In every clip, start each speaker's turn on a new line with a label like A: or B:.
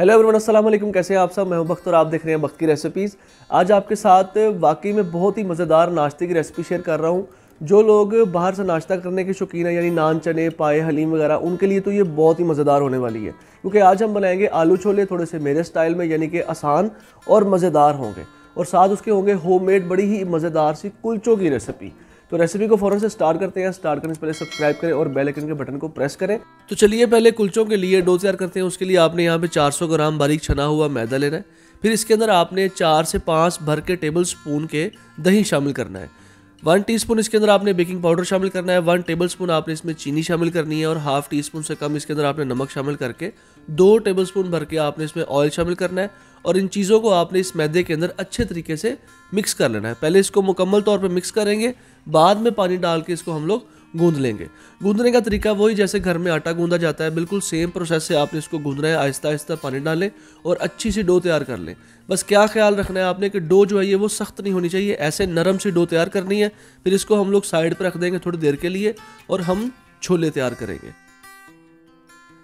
A: Hello everyone अस्सलाम वालेकुम कैसे हैं आप सब? मैं हूँ और आप देख रहे हैं बख्त की रेसिपीज़ आज आपके साथ वाकई में बहुत ही मज़ेदार नाश्ते की रेसिपी शेयर कर रहा हूँ। जो लोग बाहर से नाश्ता करने के शौकीन हैं, यानी नान, चने, पाए, हलीम वगैरह, उनके लिए तो ये बहुत ही मज़ेदार होने वाली है। क्योंकि आज हम बनाएँगे आलू छोले थोड़े से मेरे स्टाइल में, यानी कि आसान और मज़ेदार होंगे। और साथ उसके होंगे होममेड बड़ी ही मज़ेदार सी कुलचों की रेसिपी तो रेसिपी को फ़ौरन से स्टार्ट करते हैं स्टार्ट करने से पहले सब्सक्राइब करें और बेल आइकन के बटन को प्रेस करें। तो चलिए पहले कुलचों के लिए डो तैयार करते हैं, उसके लिए आपने यहाँ पे 400 ग्राम बारीक छना हुआ मैदा लेना है। फिर इसके अंदर आपने चार से पाँच भर के टेबल स्पून के दही शामिल करना है। वन टीस्पून इसके अंदर आपने बेकिंग पाउडर शामिल करना है, वन टेबल स्पून आपने इसमें चीनी शामिल करनी है और हाफ़ टी स्पून से कम इसके अंदर आपने नमक शामिल करके, दो टेबल स्पून भर के आपने इसमें ऑयल शामिल करना है और इन चीज़ों को आपने इस मैदे के अंदर अच्छे तरीके से मिक्स कर लेना है। पहले इसको मुकम्मल तौर पर मिक्स करेंगे, बाद में पानी डाल के इसको हम लोग गूंद लेंगे। गूंदने का तरीका वही, जैसे घर में आटा गूंदा जाता है, बिल्कुल सेम प्रोसेस से आपने इसको गूंदना है, आहिस्ता आहिस्ता पानी डालें और अच्छी सी डो तैयार कर लें। बस क्या ख्याल रखना है आपने कि डो जो है ये वो सख्त नहीं होनी चाहिए, ऐसे नरम सी डो तैयार करनी है, फिर इसको हम लोग साइड पर रख देंगे थोड़ी देर के लिए और हम छोले तैयार करेंगे।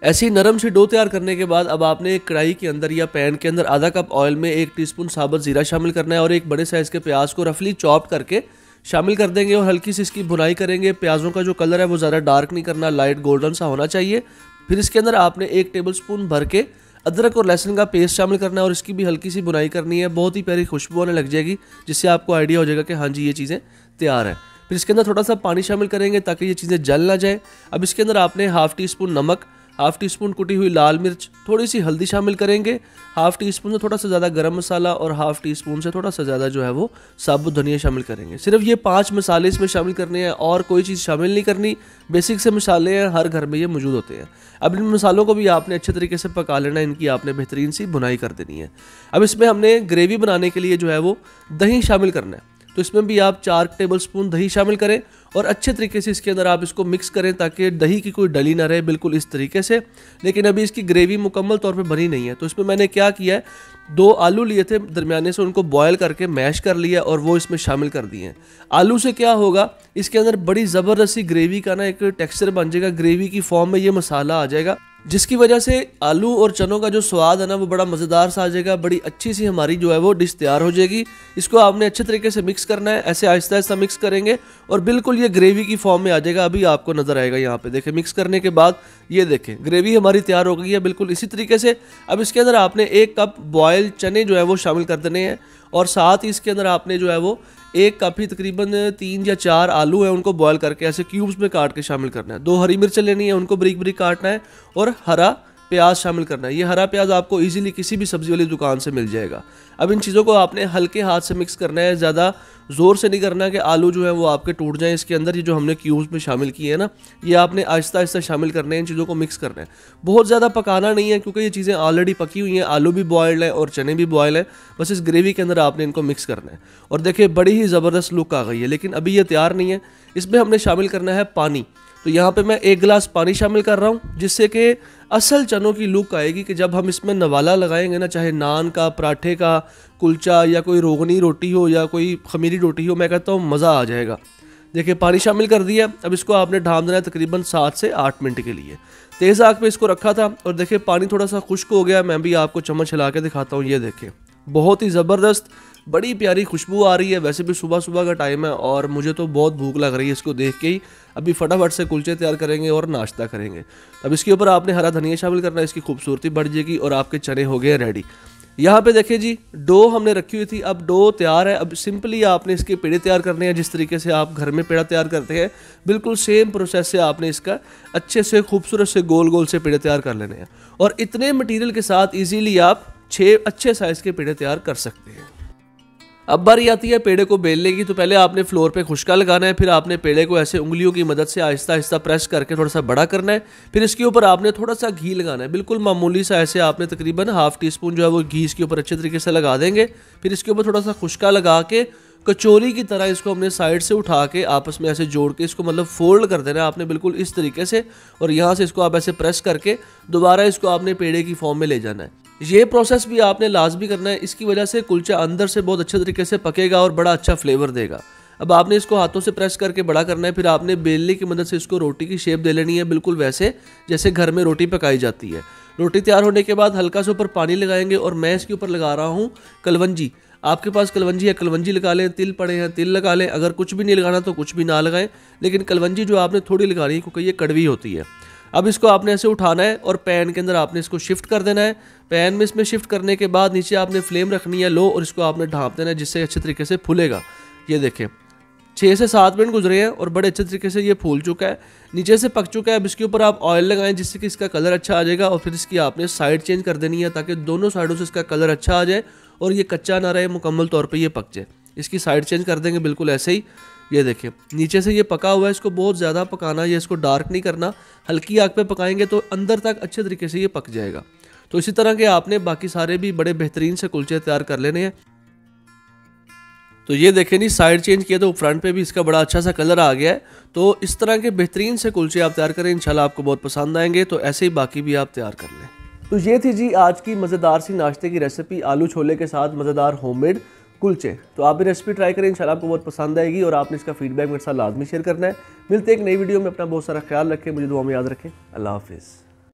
A: ऐसी नरम सी डो तैयार करने के बाद अब आपने एक कढ़ाई के अंदर या पैन के अंदर आधा कप ऑयल में एक टीस्पून साबुत ज़ीरा शामिल करना है और एक बड़े साइज़ के प्याज को रफली चॉप करके शामिल कर देंगे और हल्की सी इसकी भुनाई करेंगे। प्याज़ों का जो कलर है, वो ज़्यादा डार्क नहीं करना लाइट गोल्डन सा होना चाहिए। फिर इसके अंदर आपने एक टेबल स्पून भर के अदरक और लहसुन का पेस्ट शामिल करना है और इसकी भी हल्की सी बुनाई करनी है। बहुत ही प्यारी खुशबू आने लग जाएगी, जिससे आपको आइडिया हो जाएगा कि हाँ जी, ये चीज़ें तैयार हैं। फिर इसके अंदर थोड़ा सा पानी शामिल करेंगे ताकि ये चीज़ें जल ना जाए। अब इसके अंदर आपने हाफ़ टी स्पून नमक हाफ़ टी स्पून कुटी हुई लाल मिर्च थोड़ी सी हल्दी शामिल करेंगे। हाफ़ टी स्पून से थोड़ा सा ज़्यादा गरम मसाला और हाफ़ टी स्पून से थोड़ा सा ज़्यादा जो है वो साबुत धनिया शामिल करेंगे। सिर्फ़ ये पाँच मसाले इसमें शामिल करने हैं और कोई चीज़ शामिल नहीं करनी। बेसिक से मसाले हैं, हर घर में ये मौजूद होते हैं। अब इन मसालों को भी आपने अच्छे तरीके से पका लेना, इनकी आपने बेहतरीन सी बुनाई कर देनी है। अब इसमें हमने ग्रेवी बनाने के लिए जो है वो दही शामिल करना है। तो इसमें भी आप चार टेबल स्पून दही शामिल करें और अच्छे तरीके से इसके अंदर आप इसको मिक्स करें ताकि दही की कोई डली ना रहे, बिल्कुल इस तरीके से। लेकिन अभी इसकी ग्रेवी मुकम्मल तौर पे बनी नहीं है। तो इसमें मैंने क्या किया है, दो आलू लिए थे दरमियाने से, उनको बॉयल करके मैश कर लिया और वो इसमें शामिल कर दिए आलू से क्या होगा, इसके अंदर बड़ी ज़बरदस्ती ग्रेवी का ना एक टेक्सचर बन जाएगा ग्रेवी की फॉर्म में ये मसाला आ जाएगा। जिसकी वजह से आलू और चनों का जो स्वाद है ना, वो बड़ा मज़ेदार सा आ जाएगा, बड़ी अच्छी सी हमारी जो है वो डिश तैयार हो जाएगी। इसको आपने अच्छे तरीके से मिक्स करना है, ऐसे आहिस्ता आहिस्ता मिक्स करेंगे और बिल्कुल ये ग्रेवी की फॉर्म में आ जाएगा, अभी आपको नज़र आएगा यहाँ पे। देखें मिक्स करने के बाद ये देखें, ग्रेवी हमारी तैयार हो गई है बिल्कुल इसी तरीके से। अब इसके अंदर आपने एक कप बॉयल चने जो है वो शामिल कर देने हैं और साथ ही इसके अंदर आपने जो है वो एक कप ही तकरीबन तीन या चार आलू है उनको बॉयल करके ऐसे क्यूब्स में काट के शामिल करना है। दो हरी मिर्च लेनी है, उनको बरीक बरीक काटना है और हरा प्याज शामिल करना है। ये हरा प्याज आपको इजीली किसी भी सब्ज़ी वाली दुकान से मिल जाएगा। अब इन चीज़ों को आपने हल्के हाथ से मिक्स करना है, ज़्यादा ज़ोर से नहीं करना कि आलू जो है वो आपके टूट जाएँ। इसके अंदर ये जो हमने क्यूब्स में शामिल किए हैं ना, ये आपने आहिस्ता आहिस्ता शामिल करना है, इन चीज़ों को मिक्स करना है। बहुत ज़्यादा पकाना नहीं है क्योंकि ये चीज़ें ऑलरेडी पकी हुई हैं। आलू भी बॉयल्ड है और चने भी बॉयल हैं। बस इस ग्रेवी के अंदर आपने इनको मिक्स करना है। और देखिए, बड़ी ही ज़बरदस्त लुक आ गई है, लेकिन अभी ये तैयार नहीं है। इसमें हमने शामिल करना है पानी। तो यहाँ पे मैं एक गिलास पानी शामिल कर रहा हूँ, जिससे कि असल चनों की लुक आएगी कि जब हम इसमें नवाला लगाएँगे ना, चाहे नान का, पराठे का, कुलचा या कोई रोगनी रोटी हो या कोई खमीरी रोटी हो, मैं कहता हूँ मज़ा आ जाएगा। देखिए, पानी शामिल कर दिया। अब इसको आपने ढाम देना है तकरीबन सात से आठ मिनट के लिए। तेज़ आग पे इसको रखा था और देखिए, पानी थोड़ा सा खुश्क हो गया। मैं भी आपको चम्मच हिला के दिखाता हूँ। ये देखें बहुत ही ज़बरदस्त बड़ी प्यारी खुशबू आ रही है। वैसे भी सुबह सुबह का टाइम है और मुझे तो बहुत भूख लग रही है इसको देख के ही। अभी फटाफट से कुलचे तैयार करेंगे और नाश्ता करेंगे। अब इसके ऊपर आपने हरा धनिया शामिल करना है, इसकी खूबसूरती बढ़ जाएगी और आपके चने हो गए रेडी यहाँ पे देखिए जी, डो हमने रखी हुई थी। अब डो तैयार है। अब सिंपली आपने इसके पेड़े तैयार करने हैं, जिस तरीके से आप घर में पेड़ा तैयार करते हैं। बिल्कुल सेम प्रोसेस से आपने इसका अच्छे से, खूबसूरत से गोल गोल से पेड़े तैयार कर लेने हैं। और इतने मटेरियल के साथ इजीली आप छः अच्छे साइज़ के पेड़े तैयार कर सकते हैं। अब बारी आती है पेड़े को बेलने की तो पहले आपने फ्लोर पे खुशका लगाना है, फिर आपने पेड़े को ऐसे उंगलियों की मदद से आहिस्ता आहिस्ता प्रेस करके थोड़ा सा बड़ा करना है, फिर इसके ऊपर आपने थोड़ा सा घी लगाना है। बिल्कुल मामूली सा ऐसे आपने तकरीबन हाफ़ टी स्पून जो है वो घी इसके ऊपर अच्छे तरीके से लगा देंगे, फिर इसके ऊपर थोड़ा सा खुशका लगा के कचोरी की तरह इसको हमने साइड से उठा के आपस में ऐसे जोड़ के इसको मतलब फोल्ड कर देना है आपने बिल्कुल इस तरीके से और यहाँ से इसको आप ऐसे प्रेस करके दोबारा इसको आपने पेड़े की फॉर्म में ले जाना है। ये प्रोसेस भी आपने लाजमी करना है, इसकी वजह से कुलचा अंदर से बहुत अच्छे तरीके से पकेगा और बड़ा अच्छा फ्लेवर देगा। अब आपने इसको हाथों से प्रेस करके बड़ा करना है, फिर आपने बेलने की मदद से इसको रोटी की शेप दे लेनी है, बिल्कुल वैसे जैसे घर में रोटी पकाई जाती है। रोटी तैयार होने के बाद हल्का से ऊपर पानी लगाएँगे और मैं इसके ऊपर लगा रहा हूँ कलवंजी। आपके पास कलवंजी है कलवंजी लगा लें, तिल पड़े हैं, तिल लगा लें। अगर कुछ भी नहीं लगाना तो कुछ भी ना लगाएँ। लेकिन कलवंजी जो आपने थोड़ी लगानी है, क्योंकि ये कड़वी होती है। अब इसको आपने ऐसे उठाना है और पैन के अंदर आपने इसको शिफ्ट कर देना है। पैन में इसमें शिफ्ट करने के बाद नीचे आपने फ्लेम रखनी है लो और इसको आपने ढाँप देना है, जिससे अच्छे तरीके से फूलेगा। ये देखें छः से सात मिनट गुजरे हैं और बड़े अच्छे तरीके से ये फूल चुका है। नीचे से पक चुका है। अब इसके ऊपर आप ऑयल लगाएँ, जिससे कि इसका कलर अच्छा आ जाएगा और फिर इसकी आपने साइड चेंज कर देनी है, ताकि दोनों साइडों से इसका कलर अच्छा आ जाए और ये कच्चा ना रहे, मुकम्मल तौर पर ये पक जाए। इसकी साइड चेंज कर देंगे, बिल्कुल ऐसे ही। ये देखें नीचे से ये पका हुआ है, इसको बहुत ज़्यादा पकाना या इसको डार्क नहीं करना। हल्की आग पे पकाएँगे तो अंदर तक अच्छे तरीके से ये पक जाएगा। तो इसी तरह के आपने बाकी सारे भी बड़े बेहतरीन से कुलचे तैयार कर लेने हैं। तो ये देखें नहीं साइड चेंज किया तो फ्रंट पे भी इसका बड़ा अच्छा सा कलर आ गया है। तो इस तरह के बेहतरीन से कुलचे आप तैयार करें, इंशाल्लाह आपको बहुत पसंद आएँगे। तो ऐसे ही बाकी भी आप तैयार कर लें। तो ये थी जी आज की मज़ेदार सी नाश्ते की रेसिपी आलू छोले के साथ मज़ेदार होममेड कुलचे। तो आप भी रेसिपी ट्राई करें, इंशाल्लाह आपको बहुत पसंद आएगी और आपने इसका फीडबैक मेरे साथ लाजमी शेयर करना है। मिलते एक नई वीडियो में, अपना बहुत सारा ख्याल रखें, मुझे दुआ में याद रखें। अल्लाह हाफिज़।